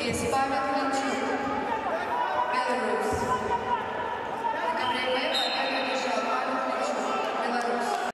is Pavel Klimchuk, Belarus.